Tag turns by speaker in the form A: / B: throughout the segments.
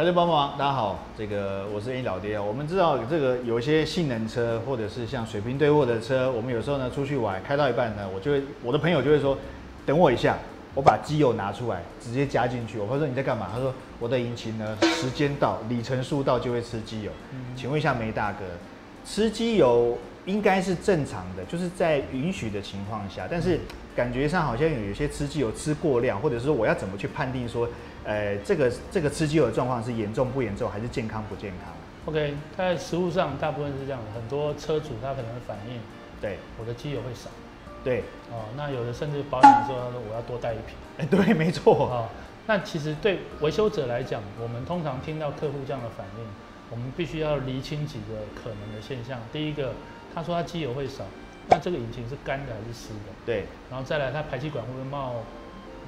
A: 开车帮帮忙，大家好，这个我是 A 老爹啊。我们知道这个有一些性能车，或者是像水平对卧的车，我们有时候呢出去玩，开到一半呢，我就会我的朋友就会说，等我一下，我把机油拿出来，直接加进去。我会说你在干嘛？他说我的引擎呢，时间到，里程数到就会吃机油。请问一下梅大哥，吃机油应该是正常的，就是在允许的情况下，但是感觉上好像有有些吃机油吃过量，或者说我要怎么去判定说？呃，这个这个吃机油的状况是严重不严重，还是健康不健康
B: ？OK，在食物上大部分是这样的，很多车主他可能会反映，
A: 对，
B: 我的机油会少，
A: 对，
B: 哦，那有的甚至保养的时候他说我要多带一瓶，
A: 哎，对，没错，
B: 哦，那其实对维修者来讲，我们通常听到客户这样的反应，我们必须要厘清几个可能的现象。第一个，他说他机油会少，那这个引擎是干的还是湿的？
A: 对，
B: 然后再来，它排气管会不会冒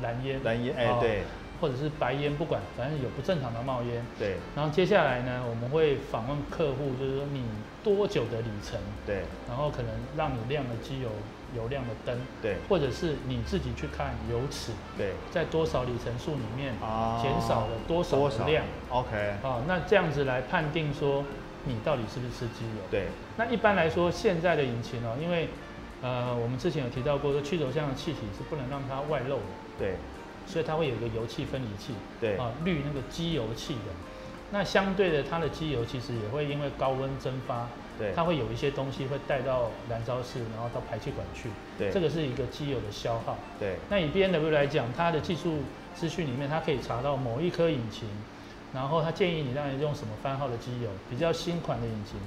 B: 蓝烟？
A: 蓝烟，哎，对。
B: 或者是白烟，不管，反正有不正常的冒烟。
A: 对。
B: 然后接下来呢，我们会访问客户，就是说你多久的里程？
A: 对。
B: 然后可能让你亮了机油油量的灯。
A: 对。
B: 或者是你自己去看油尺。
A: 对。
B: 在多少里程数里面减少了多少的量
A: ？OK。
B: 啊，那这样子来判定说你到底是不是吃机油？
A: 对。
B: 那一般来说，现在的引擎哦，因为呃，我们之前有提到过，说去轴箱的气体是不能让它外漏的。
A: 对。
B: 所以它会有一个油气分离器，
A: 对
B: 啊，滤那个机油气的。那相对的，它的机油其实也会因为高温蒸发，
A: 对，
B: 它会有一些东西会带到燃烧室，然后到排气管去，
A: 对，
B: 这个是一个机油的消耗，
A: 对。
B: 那以 B N W 来讲，它的技术资讯里面，它可以查到某一颗引擎，然后他建议你让你用什么番号的机油，比较新款的引擎，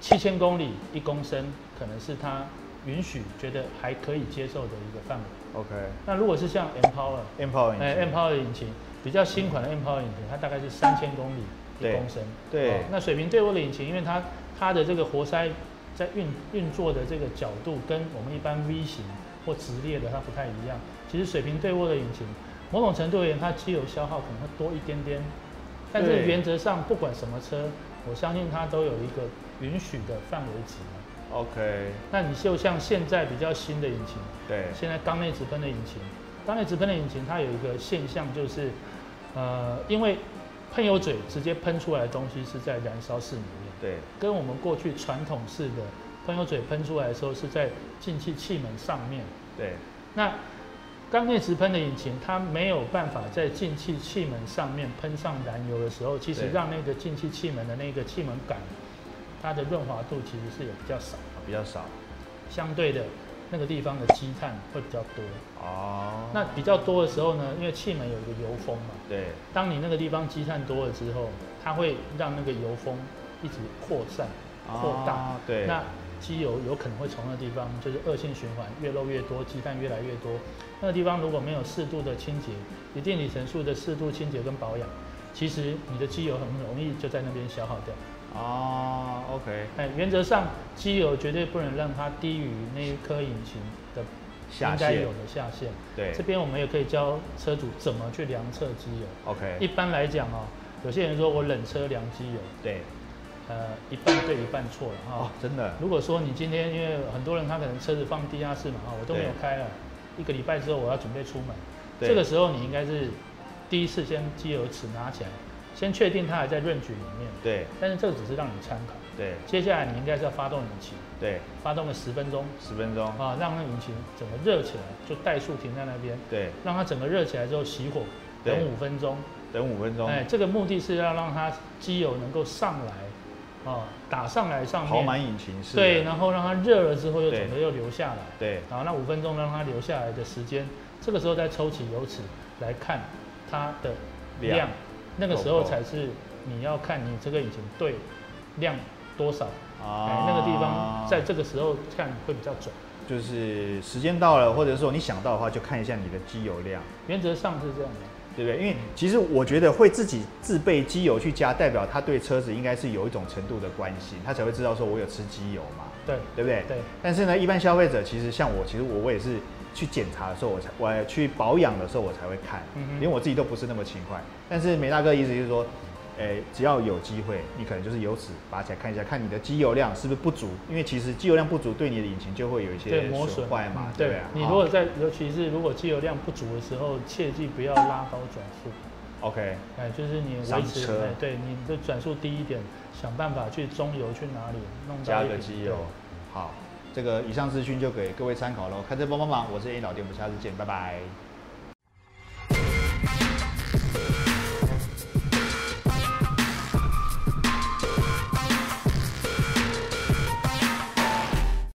B: 七千公里一公升，可能是他。允许觉得还可以接受的一个范围。
A: OK。
B: 那如果是像 M
A: Power，M Power，
B: 哎，M Power 的引擎比较新款的 M Power 引擎，它大概是三千公里一公升。
A: 对。
B: 那水平对卧的引擎，因为它它的这个活塞在运运作的这个角度跟我们一般 V 型或直列的它不太一样。其实水平对卧的引擎，某种程度而言，它机油消耗可能会多一点点。但是原则上，不管什么车，我相信它都有一个允许的范围值。
A: OK，
B: 那你就像现在比较新的引擎，
A: 对，
B: 现在缸内直喷的引擎，缸内直喷的引擎它有一个现象就是，呃，因为喷油嘴直接喷出来的东西是在燃烧室里面，
A: 对，
B: 跟我们过去传统式的喷油嘴喷出来的时候是在进气气门上面，
A: 对，
B: 那缸内直喷的引擎它没有办法在进气气门上面喷上燃油的时候，其实让那个进气气门的那个气门杆。它的润滑度其实是有比较少，
A: 比较少，
B: 相对的那个地方的积碳会比较多
A: 哦。
B: 那比较多的时候呢，因为气门有一个油封嘛，
A: 对。
B: 当你那个地方积碳多了之后，它会让那个油封一直扩散、扩大，
A: 对。
B: 那机油有可能会从那地方就是恶性循环，越漏越多，积碳越来越多。那个地方如果没有适度的清洁，一定里程数的适度清洁跟保养，其实你的机油很容易就在那边消耗掉。
A: 哦，OK，
B: 哎，原则上机油绝对不能让它低于那一颗引擎的应该有的下限。
A: 对，
B: 这边我们也可以教车主怎么去量测机油。
A: OK，
B: 一般来讲哦，有些人说我冷车量机油，
A: 对，
B: 呃，一半对一半错了哈。
A: 哦，真的。
B: 如果说你今天因为很多人他可能车子放地下室嘛，哈，我都没有开了，一个礼拜之后我要准备出门，这个时候你应该是第一次先机油尺拿起来。先确定它还在润局里面，
A: 对。
B: 但是这个只是让你参考，
A: 对。
B: 接下来你应该是要发动引擎，
A: 对。
B: 发动个十分钟，
A: 十分钟
B: 啊，让那引擎整个热起来，就怠速停在那边，
A: 对。
B: 让它整个热起来之后熄火，等五分钟，
A: 等五分钟。哎，
B: 这个目的是要让它机油能够上来，啊，打上来上面，
A: 跑满引擎是。
B: 对，然后让它热了之后又整个又流下来，
A: 对。
B: 然后那五分钟让它流下来的时间，这个时候再抽起油尺来看它的量，那个时候才是。你要看你这个引擎对量多少，哎，那个地方在这个时候看会比较准。
A: 就是时间到了，或者说你想到的话，就看一下你的机油量。
B: 原则上是这样的，
A: 对不对？因为其实我觉得会自己自备机油去加，代表他对车子应该是有一种程度的关心，他才会知道说我有吃机油嘛。
B: 对，
A: 对不对？
B: 对。
A: 但是呢，一般消费者其实像我，其实我我也是去检查的时候，我才我去保养的时候我才会看，因为我自己都不是那么勤快。但是美大哥意思就是说。诶，只要有机会，你可能就是由此拔起来看一下，看你的机油量是不是不足，因为其实机油量不足，对你的引擎就会有一些磨损坏嘛。对啊，
B: 你如果在，尤其是如果机油量不足的时候，切记不要拉高转速。
A: OK，
B: 哎，就是你维
A: 上
B: 持，
A: 车
B: 哎，对，你的转速低一点，想办法去中油去哪里弄到
A: 加
B: 一
A: 个机油。好，这个以上资讯就给各位参考喽。开车帮帮忙，我是 A 老店，我们下次见，拜拜。